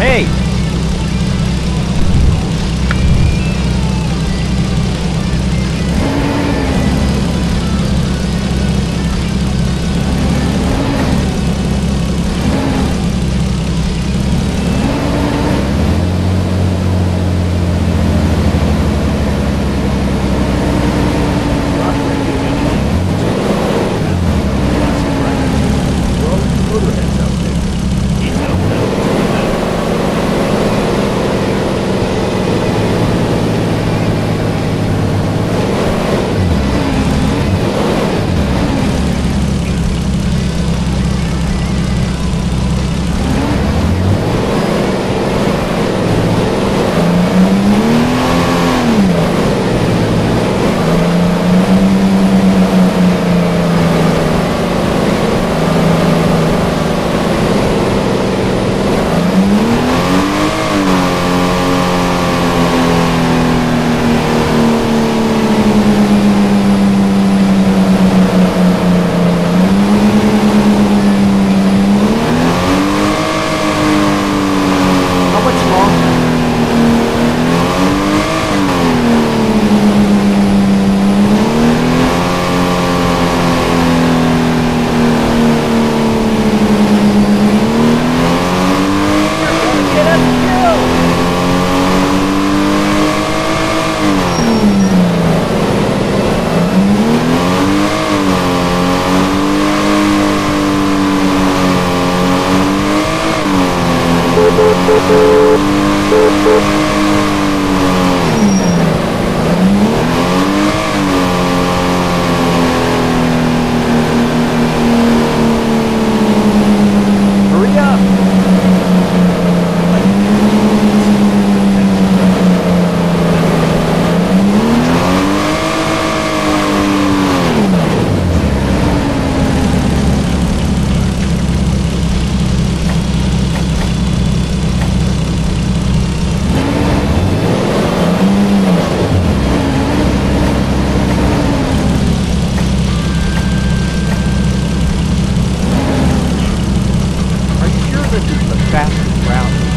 Hey! How traffic route